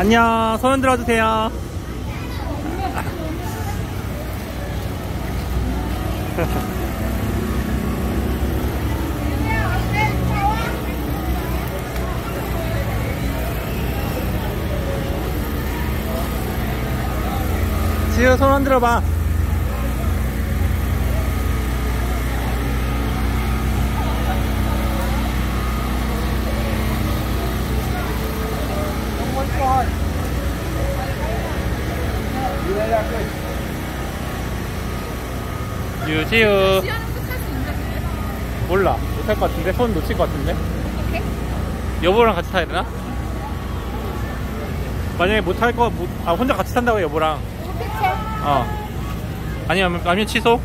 안녕. 손 흔들어 주세요. 지우 손 흔들어 봐. 유지우? 몰라 못할 것 같은데 손 놓칠 것 같은데? 여보랑 같이 타야 되나? 만약에 못할 거, 못, 아 혼자 같이 탄다고 여보랑 어떻게? 어 아니면 아니면 취소?